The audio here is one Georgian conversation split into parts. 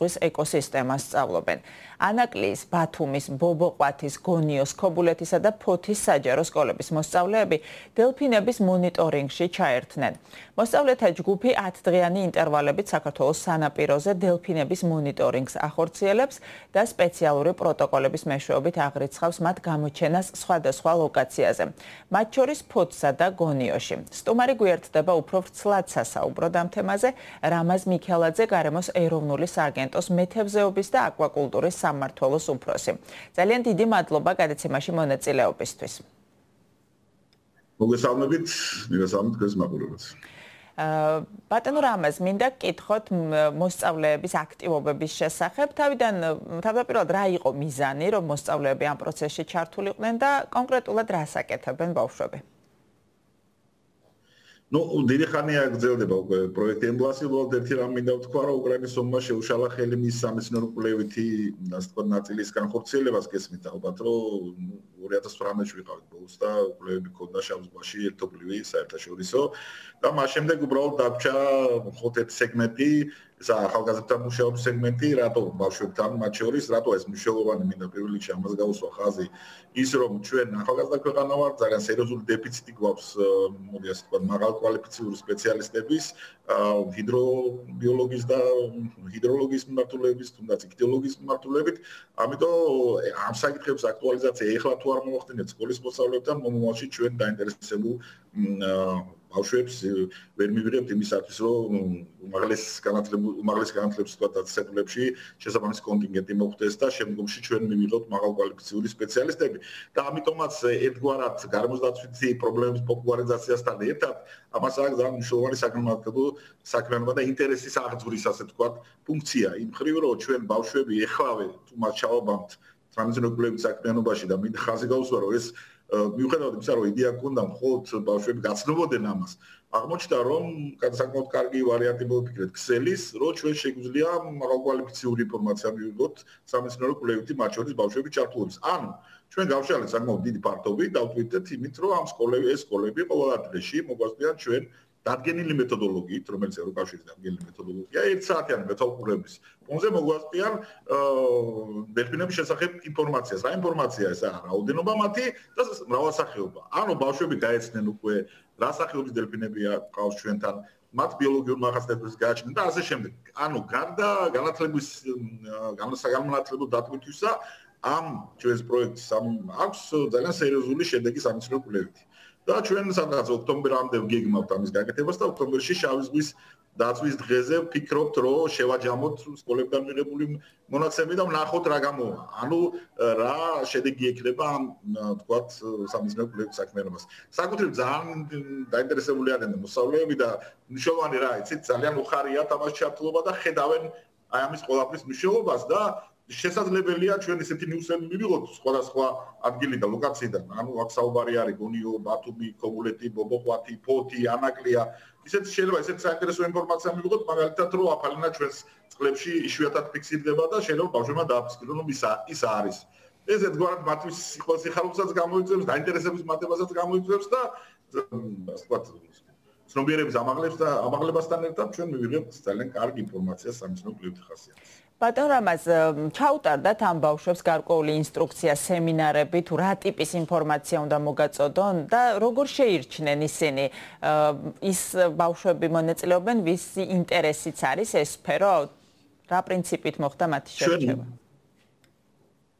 ზღვის ეკოსისტემას სწავლობენ. ანაკლიის, ბათუმის, ბობოყვათის, გონიოს, ქობულეთისა და ფოთის საჯარო სკოლების მოსწავლეები დელფინების მონიტორინგში ჩაერთნენ. მოსწავლეთა ჯგუფი 10 დღიანი ინტერვალებით საქართველოს სანაპიროზე დელფინების მონიტორინგს ახორციელებს და სპეციალური პროტოკოლების მეშვეობით აღრიცხავს მათ გამოჩენას სხვადასხვა ლოკაციაზე. მათ შორის ფოთსა და გონიოში. სტუმარი გვერდდება უფრო ვრცლად სასაუბრო ამ თემაზე რამაზ მიქელაძე გარემოს ეროვნული სააგენტოს მეთევზეობის და აკვაკულტურის სამმართველოს უფროსი. ძალიან დიდი მადლობა გადაცემაში მონაწილეობისთვის. მოგესალმებით, მოგესალმებით თქვენს მაყურებელს. ბატონო რამაზ, მინდა გკითხოთ მოსწავლეების აქტივობების შესახებ. თავიდან თავდაპირველად რა იყო მიზანი, რომ მოსწავლეები ამ პროცესში ჩართულიყვნენ და კონკრეტულად რა საკეთებენ ბავშვები? Ну დიდი ხანია გრძელდება უკვე პროექტი. ემბლასი უბრალოდ ერთი რამ მინდა ვთქვა რომ უკრაინის ომმა შეუშალა ხელი მის სამეცნიერო კვლევითი ასე თქვა ნაწილის განხორციელებას გესმით ალბათ რომ 2018 წელს ვიყავით ბოლოს და კვლევები ქონდა შავზღვაში ერთობლივი საერთაშორისო. და მას შემდეგ უბრალოდ დაგჭა ხოთ ერთ სეგმენტი ახალგაზრდა მუშაობის სეგმენტი, რატო ბავშვებთან მათ შორის, რატო ეს მნიშვნელოვანი მინდა რიგში ამას გავუსვა ხაზი, ის რომ ჩვენ ახალგაზრდა ქვეყანა ვართ, ძალიან სერიოზული დეფიციტი გვაქვს, მოდი ასე ვთქვათ, მაღალკვალიფიციური სპეციალისტების, ჰიდრობიოლოგიის და ჰიდროლოგიის მიმართულების, თუნდაც იქიდოლოგიის მიმართულებით, ამიტომ ამ საკითხებს აქტუალიზაცია ეხლა თუ არ მოახდინეთ სკოლის მოსწავლეებთან, მომავალში ჩვენ დაინტერესებულ ბავშვებს ვერ მივიღებთ იმისათვის რომ უმაღლეს განათლების უმაღლეს განათლების თქვა დაწესებულებში შესაბამისი კონტინგენტი მოხდეს და შემდგომში ჩვენ მივიღოთ მაღალკვალიფიციური სპეციალისტები. და ამიტომაც ერთგვარად გარემოსდაცვითი პრობლემების პოპულარიზაციასთან ერთად ამას აქვს ძალიან მნიშვნელოვანი საკრემანტო საქმიანობა და ინტერესის აღძვრის ასე თქვა ფუნქცია. იმ ხრივ რომ ჩვენ ბავშვები ეხლავე თუ მათ ჩავაბამთ ტრანზიტული საქმიანობაში და მით ხაზი გავუსვა რომ ეს მიუხედავად იმისა, რომ იდეა გქონდა მხოლოდ ბავშვები გაცნობოდნენ ამას, აღმოჩნდა, რომ საკმაოდ კარგი ვარიანტი მოვიფიქრეთ ქსელის, რომ ჩვენ შეგვიძლია მაღალკვალიფიციური ინფორმაცია მივიღოთ სამეცნიერო კვლევითი მათ შორის ბავშვების ჩართულობის. ანუ ჩვენ გავშალეთ საკმაოდ დიდი პარტობი და ვთვითეთ იმით, რომ ამ სკოლები ეს სკოლები ყოველ ადრესში მოგვასწრიან ჩვენ დადგენილი მეთოდოლოგიით, რომელიც ევროკავშირის დადგენილი მეთოდოლოგია, 1 საათიანი მეთვალყურების ფონზე მოგვასწრიან დელფინების შესახებ ინფორმაციას. რა ინფორმაცია ესაა? რაოდენობა მათი და მრავალსახეობა. ანუ ბავშვები გაეცნენ უკვე რა სახეობის დელფინებია ყავს ჩვენთან, მათ ბიოლოგიურ მახასიათებლებს გააჩნიათ და ასე შემდეგ. ანუ გარდა განათლების განსაგანმანათლებლო დატვირთვისა ამ ჩვენს პროექტს ამ აქვს ძალიან სერიოზული შედეგი სამეცნიერო კვლევითი. და ჩვენ სადღაც ოქტომბრამდე გეგმავთ ამის გაკეთებას და ოქტომბერში შავი ზღვის დაწვის დღეზე ვფიქრობთ რომ შევაჯამოთ სკოლებიდან მიღებული მონაცემები და ვნახოთ რა გამოვა. ანუ რა შედეგი ექნება ამ თქვათ სამიზნე კვლევის საქმიანობას. საკუთრივ ძალიან დაინტერესებული არიან მოსწავლეები და მნიშვნელოვანი რა იცით ძალიან უხარია თამაშ ჩართულობა და ხედავენ აი ამის ყველაფრის მნიშვნელობას და შესაძლებელია ჩვენ ესეთი ნიუსები მივიღოთ სხვადასხვა ადგილი და ლოკაციიდან. ანუ აქ საუბარი არის გონიო, ბათუმი, ქობულეთი, ბობოყვათი, ფოთი, ანაკლია. ისეთ შეიძლება ესეთ საინტერესო ინფორმაცია მივიღოთ, მაგალითად რომ აფალინა ჩვენს წყლებში იშვიათად ფიქსირდება და შეიძლება ბავშვებმა დააფიქსირონ რომ ის ის არის. ეს ერთგვარად მათთვის სიხვალს სიხარულსაც გამოიწვევს, დაინტერესების მატებასაც გამოიწვევს და ვთქვათ ცნობიერების ამაღლებს და ამაღლებასთან ერთად ჩვენ მივიღებთ ძალიან კარგი ინფორმაცია სამეცნიერო კვლევითი ხასიათის. ბატონრამაზ ჩაუტარდათ ამ ბავშვებს გარკვეული ინსტრუქცია, სემინარები თუ რა ტიპის ინფორმაცია უნდა მოგაწოდონ და როგორ შეირჩნენ ისინი ის ბავშვები მონაწილეობენ, ვისი ინტერესიც არის ეს სფერო? რა პრინციპით მოხდა მათი შერჩევა?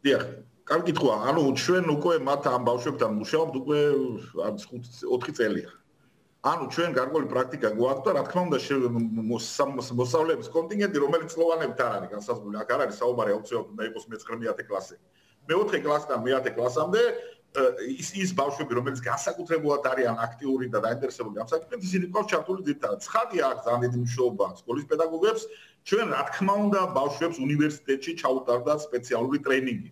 დიახ, კარგი თქვა. ანუ ჩვენ უკვე მათ ამ ბავშვებთან მუშაობთ უკვე 5-4 წელია. ანუ ჩვენ გარკვეული პრაქტიკა გვაქვს და რა თქმა უნდა მოსავლების კონტინგენტი რომელიც სლოვანებით არ არის განსაზღვრული აქ არ არის საუბარი აუცილებლად უნდა იყოს მე-9 კლასი. მე-4 კლასიდან მე-10 კლასამდე ის ის ბავშვები რომელიც განსაკუთრებულად არიან აქტიური და დაინტერესებული ამ საკითხით ისინი ყავს ჩართული ძირთად ცხადია აქ ძალიან დიდი მშობა სკოლის პედაგოგებს. ჩვენ რა თქმა უნდა ბავშვებს უნივერსიტეტში ჩაუტარდათ სპეციალური ტრენინგი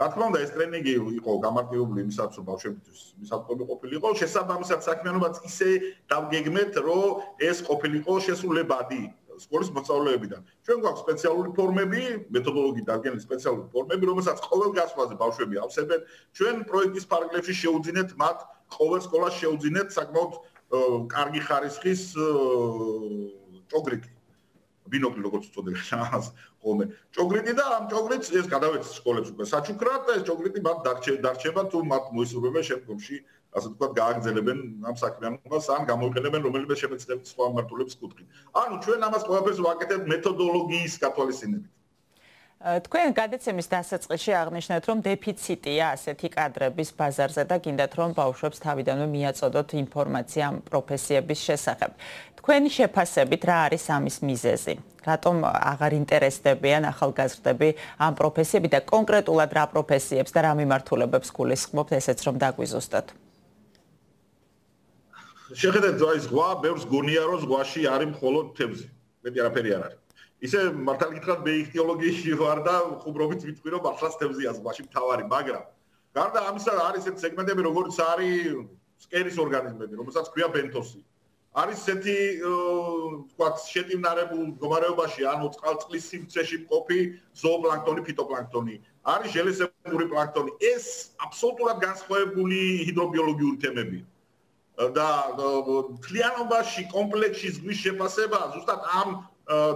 რა თქმა უნდა ეს ტრენინგი იყო გამარტივებული იმისაც რომ ბავშვებისთვის მისაწვდომი ყოფილიყო. შესაბამისად საქმიანობაც ისე დავგეგმეთ რომ ეს ყოფილიყო შესრულებადი სკოლის მოსწავლეებიდან. ჩვენ გვაქვს სპეციალური ფორმები მეთოდოლოგიით დადგენილი სპეციალური ფორმები რომელსაც ყოველ გასვლაზე ბავშვები ავსებენ. ჩვენ პროექტის პარალელში შეუძინეთ მათ ყოველ სკოლას შეუძინეთ საკმაოდ კარგი ხარისხის პროგრამი ბინოკლი როგორც უწოდებენ ამას ხოლმე. ჭოგრიტი და ამ ჭოგრიტს ეს გადავეცი სკოლებს უკვე. საჩუქრად ეს ჭოგრიტი მათ დარჩება თუ მათ მოისურვებენ შემდგომში ასე ვთქვათ გააგრძელებენ ამ საქმიანობას ან გამოიყენებენ რომელიმე შემეცნების სხვა მარტულების კუთხით. ანუ ჩვენ ამას ყველაფერს ვაკეთებთ მეთოდოლოგიის გათვალისწინებით თქვენ გადაცემის დასაწყისში აღნიშნეთ, რომ დეფიციტია ასეთი კადრების ბაზარზე და გინდათ რომ ბავშვებს თავიდანვე მიაწოდოთ ინფორმაცია ამ პროფესიების შესახებ. თქვენი შეფასებით რა არის ამის მიზეზი? რატომ აღარ ინტერესდებიან ახალგაზრდები ამ პროფესიები და კონკრეტულად რა პროფესიებს და რა მიმართულებებს გულისხმობთ ესეც რომ დაგვიზუსტოთ? შეხედეთ, აი ზღვა, ბევრს გონია რომ ზღვაში არის მხოლოდ თევზი. მეტი არაფერი არ არის. ისე მართალი გითხრათ მე იხტიოლოგიაში ვარ და ხუბრობით ვიტყვი რომ ახლა სტევზია ზღვაში მთავარი მაგრამ გარდა ამისა არის ეს სეგმენტები როგორც არის სკერის ორგანიზმები რომელსაც ქვია ბენთოსი. არის ესეთი თქვა შეტიმნარებულ მდგომარეობაში ანუ წყალწყლის სიმცეში მყოფი ზოოპლანქტონი ფიტოპლანქტონი. არის ჟელესებური პლანქტონი. ეს აბსოლუტურად განსხვავებული ჰიდრობიოლოგიური თემებია და თლიანობაში კომპლექსში ზღვის შეფასება ზუსტად ამ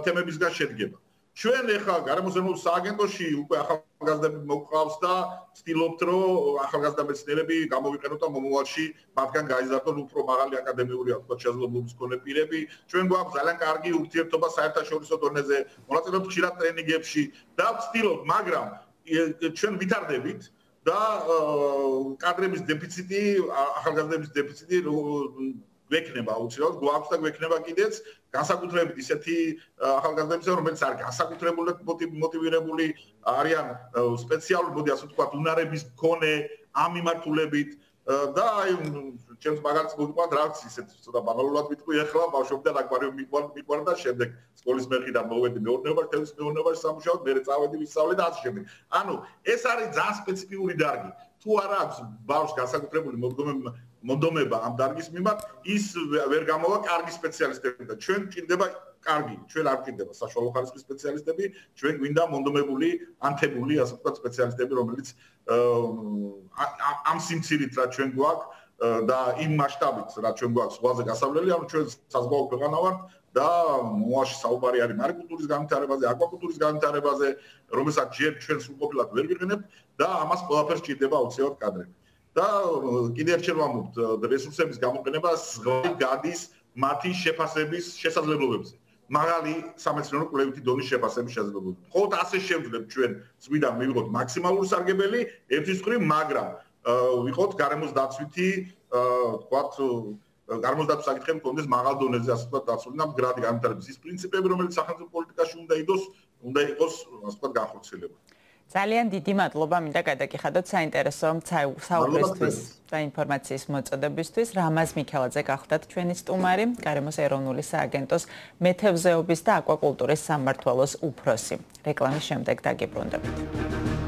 თემებისგან შედგება. ჩვენ ახლა გარემოსენულ სააგენტოში უკვე ახალგაზრდები მოყავს და ვცდილობთ რომ ახალგაზრდა მეცნიერები გამოვიყენოთ და მომავალში მათგან გაიზარდონ უფრო მაღალი აკადემიური აღკვეთ შესაძლებლობის მქონე პირები. ჩვენ გვაქვს ძალიან კარგი ურთიერთობა საერთაშორისო დონეზე, მონაწილეობთ ხშირად ტრენინგებში და ვცდილობთ, მაგრამ ჩვენ ვითარდებით და კადრების დეფიციტი, ახალგაზრდების დეფიციტი გვექნება აუცილებლად გვაქვს და გვექნება კიდეც განსაკუთრებით ისეთი ახალგაზრდების რომელიც არის განსაკუთრებულად მოტივირებული არიან სპეციალურ მოდი ასე ვთქვათ უნარების მქონე ამ მიმართულებით და აი ჩემს მაგალითს მოგყვათ რაც ისეთ ცოტა ბანალურად ვიტყვი ახლა ბავშვებთან აკვარიუმი მიყვარ მიყვარ და შემდეგ სკოლის მეხიდან მოვედი მეურნეობაში თემის მეურნეობაში სამუშაოდ მე წავედი ვისწავლე და ასე შემდეგ. ანუ ეს არის ძალიან სპეციფიკური დარგი. თუ არა აქვს ბავშვს განსაკუთრებული მოდგომები მომდომება ამ დარგის მიმართ ის ვერ გამოვა კარგი სპეციალისტები და ჩვენ ჭირდება კარგი ჩვენ არ ჭირდება საშუალო ხარისხის სპეციალისტები ჩვენ გვინდა მომდომებული ანთებული ასე ვთქვათ სპეციალისტები რომელიც ამ სიმცირით რა ჩვენ გვაქვს და იმ მასშტაბით რა ჩვენ გვაქვს ზღვაზე გასავლელი ანუ ჩვენ საზღვაო ქვეყანა ვართ და მოაში საუბარი არის მარიკულტურის განვითარებაზე აკვაკულტურის განვითარებაზე რომელსაც ჯერ ჩვენ სრულყოფილად ვერ ვიყენებთ და ამას ყველაფერს ჭირდება აუცილებლად კადრები და კიდევ ერთხელ ვამბობთ რესურსების გამოყენება ზღვი გადის მათი შეფასების შესაძლებლობებზე. მაგალი სამეცნიერო კვლევითი დონის შეფასების შესაძლებლობებზე. მხოლოდ ასე შევძლებთ ჩვენ ზღვიდან მივიღოთ მაქსიმალური სარგებელი ერთის მხრივ მაგრამ ვიყოთ გარემოს დაცვითი თქვათ გარემოს დაცვის საკითხები კონდეს მაღალ დონეზე ასე ვთქვათ დაცული და მდგრადი განვითარების ის პრინციპები რომელიც სახელმწიფო პოლიტიკაში უნდა იდოს უნდა იყოს ასე ვთქვათ განხორციელებული ძალიან დიდი მადლობა მინდა გადაგიხადოთ საინტერესო საუბრისთვის და ინფორმაციის მოწოდებისთვის. რამაზ მიქელაძე გახლდათ ჩვენი სტუმარი, გარემოს ეროვნული სააგენტოს მეთევზეობის და აკვაკულტურის სამმართველოს უფროსი. რეკლამის შემდეგ დაგიბრუნდებით.